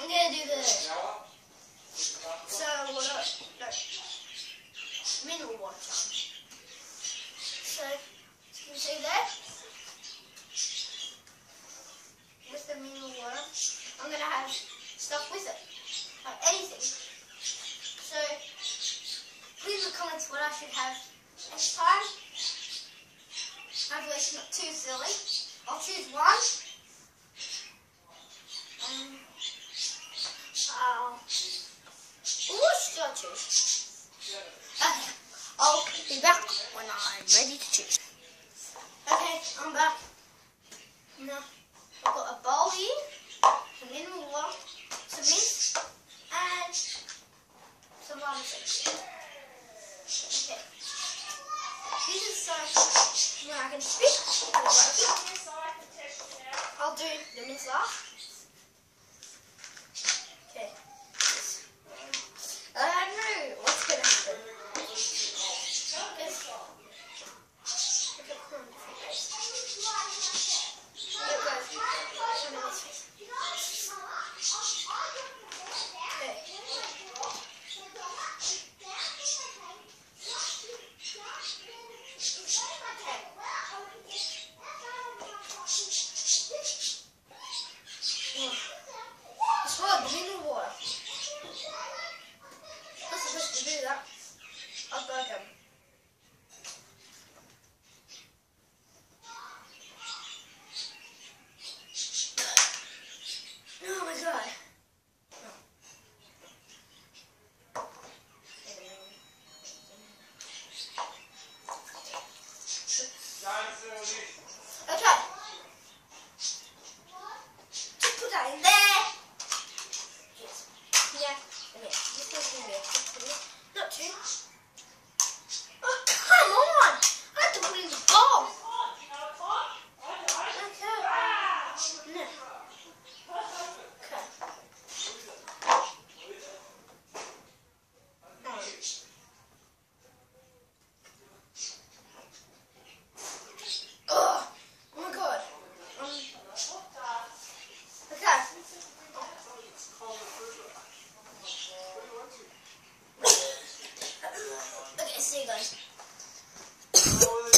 I'm gonna do the so what? Uh, no, mineral water. So you see there with the mineral water, I'm gonna have stuff with it, like anything. So please in the comments what I should have next time. Hopefully it's not too silly. I'll choose one. I choose? Okay, I'll be back when I'm ready to choose. Okay, I'm back. Now, I've got a bowl here, some mineral water, some mint, and some juice. Okay. This is so when I can speak. I'll do the mint last. above him. Oh my god. Okay. anything. Oh,